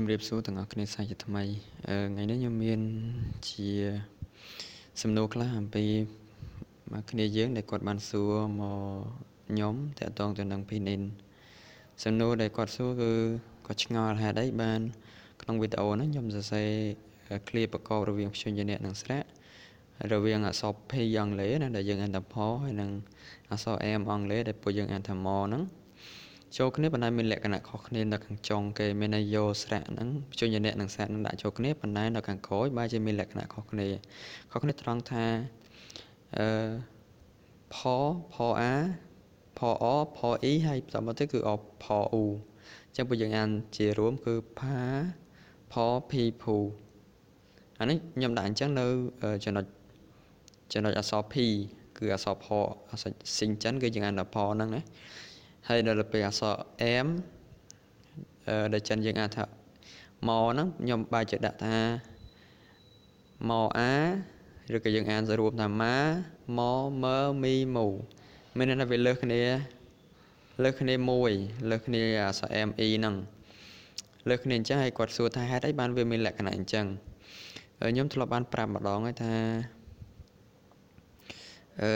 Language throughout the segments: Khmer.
ជំរាបសួរទាំងអស់គ្នាសាជាថ្មីអឺថ្ងៃនេះខ្ញុំមានជាសំណួរខ្លះអំពីមកគ្នាយើងដែលគាត់បានសួរមកខ្ញុំតកតងទៅនឹងភីនិនសំណួរដែលគាត់សួរគឺគាត់ឆ្ងល់ហេតុអីបាន ក្នុងវីដេអូហ្នឹងខ្ញុំសរសេរឃ្លាប្រកបរវាងព្យញ្ជនៈនិងស្រៈរវាងអក្សរ P អង់គ្លេសណាដែលយើងអានថា P ហើយនិងអក្សរ M អង់គ្លេសដែលពួកយើងអានថា M ហ្នឹង ចូលគ្នាប៉ុន្តែមានលក្ខណៈខុសគ្នានៅខាងចុងគេមានន័យយកស្រៈហ្នឹងព្យញ្ជនៈនិងស្រៈហ្នឹងដាក់ចូលគ្នាប៉ុន្តែនៅខាងក្រោយបែរជាមានលក្ខណៈខុសគ្នាខុសគ្នាត្រង់ថាអឺផផអាផអផអ៊ីហើយបន្តមកទៅគឺអផអ៊ូអញ្ចឹងពួកយើងអានជារួមគឺផាផភីភូអានេះខ្ញុំដាក់អញ្ចឹងនៅចំណុចចំណុចអក្សរ P គឺអក្សរផអក្សរសិញចិនគឺយើងអានដល់ផហ្នឹងណា ហើយដល់ពេលអក្សរ M អឺដែលចិនយើងអាចថាមកហ្នឹងខ្ញុំបែរជាដាក់ថាមកអាឬក៏យើងអានសរួមថាម៉ាមកមើមីមូមានន័យថាវាលើសគ្នាលើសគ្នាមួយលើសគ្នាអក្សរ ME ហ្នឹងលើសគ្នាអញ្ចឹងហើយគាត់សួរថាហេតុអីបានវាមានលក្ខណៈអញ្ចឹងខ្ញុំធ្លាប់បានប្រាប់ម្ដងហើយថាអឺ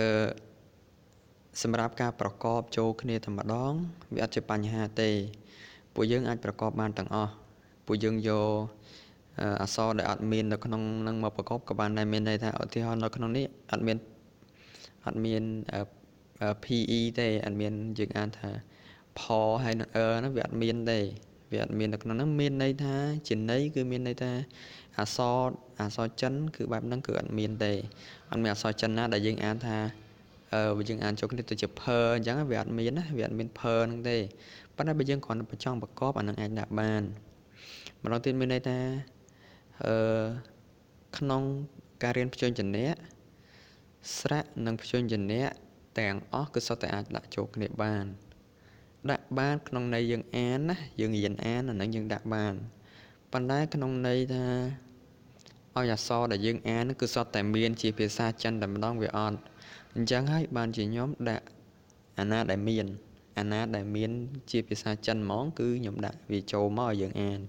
សម្រាប់ការប្រកបចូលគ្នាតែម្ដងវាអត់ជាបញ្ហាទេ ពួកយើងអាចប្រកបបានទាំងអស់ពួកយើងយកអក្សរដែលអត់មាននៅក្នុងនឹងមកប្រកបក៏បានដែរមានន័យថាឧទាហរណ៍នៅក្នុងនេះអត់មានអត់មាន PE ទេអត់មានយើងអានថាផហើយនឹងអឺហ្នឹងវាអត់មានទេវាអត់មាននៅក្នុងហ្នឹងមានន័យថាជាន័យគឺមានន័យថាអក្សរអក្សរចិន គឺបែបហ្នឹងគឺអត់មានទេអត់មានអក្សរចិនណាដែលយើងអានថា អឺយើងអានចូលគ្នាទៅជាភើអញ្ចឹងវាអត់មានណាវាអត់មានភើហ្នឹងទេប៉ុន្តែបើយើងគ្រាន់តែចង់ប្រកបអានឹងអាចដាក់បានម្ដងទៀតមានន័យថាអឺក្នុងការរៀនភ្ជញ្ជនៈស្រៈនិងភ្ជញ្ជនៈទាំងអស់គឺសុទ្ធតែអាចដាក់ចូលគ្នាបាន ដាក់បានក្នុងន័យយើងអានណាយើងរៀនអានអានឹងយើងដាក់បានប៉ុន្តែក្នុងន័យថាឲ្យអក្សរដែលយើងអានគឺសុទ្ធតែមានជាភាសាចិនតែម្ដងវាអត់ អញ្ចឹងហើយបានជាខ្ញុំដាក់អាណាដែលមានអាណាដែលមានជាភាសាចិនហ្មង គឺខ្ញុំដាក់វាចូលមកឲ្យយើងអាន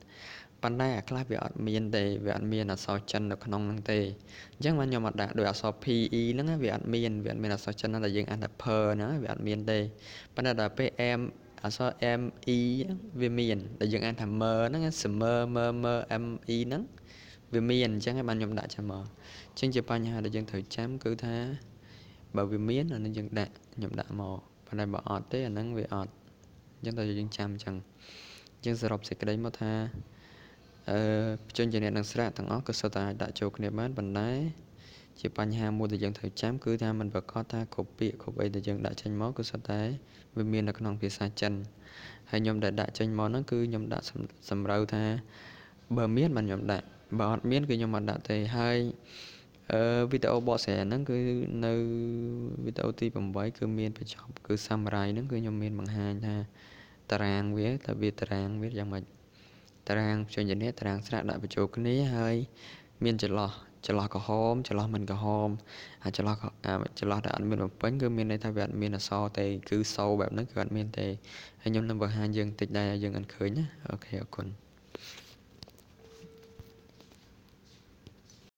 ប៉ុន្តែអាខ្លះវាអត់មានទេវាអត់មានអក្សរចិននៅក្នុងហ្នឹងទេអញ្ចឹងបានខ្ញុំអត់ដាក់ដោយអក្សរ PE ហ្នឹងវាអត់មានវាអត់មានអក្សរចិនណាដែលយើងអានថា per ហ្នឹងវាអត់មានទេប៉ុន្តែដល់ពេល M អក្សរ ME វាមានដែលយើងអានថា mer ហ្នឹង summer mer mer ME ហ្នឹងវាមានអញ្ចឹងហើយបានខ្ញុំដាក់ចាំមកអញ្ចឹងជាបញ្ហាដែលយើងត្រូវចាំគឺថា បើវាមានអានឹងយើងដាក់ខ្ញុំដាក់មកប៉ុន្តែបើអត់ទេអានឹងវាអត់អញ្ចឹងតើយើងចាំអញ្ចឹងអញ្ចឹងសរុបសេចក្តីមកថាអឺភ្ជញ្ជនៈនិងស្រៈទាំងអស់ក៏សុទ្ធតែអាចដាក់ចូលគ្នាបានប៉ុន្តែជាបញ្ហាមួយដែលយើងត្រូវចាំគឺថាมันប្រកាសថាគ្រប់ពាក្យគ្រប់អីដែលយើងដាក់ចេញមកគឺសុទ្ធតែវាមាននៅក្នុងភាសាចិនហើយខ្ញុំដែលដាក់ចេញមកហ្នឹងគឺខ្ញុំដាក់សម្រូវថាបើមានបានខ្ញុំដាក់បើអត់មានគឺខ្ញុំអត់ដាក់ទេហើយ អឺវីដេអូបកស្រាយហ្នឹងគឺនៅវីដេអូទី8គឺមានបញ្ចប់គឺ summary ហ្នឹងគឺខ្ញុំមានបង្ហាញថាតារាងវាតើវាតារាងវាយ៉ាងម៉េចតារាងព្យញ្ជនៈតារាងស្រៈដាក់បញ្ចូលគ្នាហើយមានចន្លោះចន្លោះក្រហមចន្លោះមិនក្រហមអាចន្លោះចន្លោះដែលអត់មានបំពេញគឺមានន័យថាវាអត់មានអសរទេគឺសូបែបហ្នឹងគឺអត់មានទេហើយខ្ញុំនឹងបង្ហាញយើងតិចដែរយើងអត់ឃើញណាអូខេអរគុណ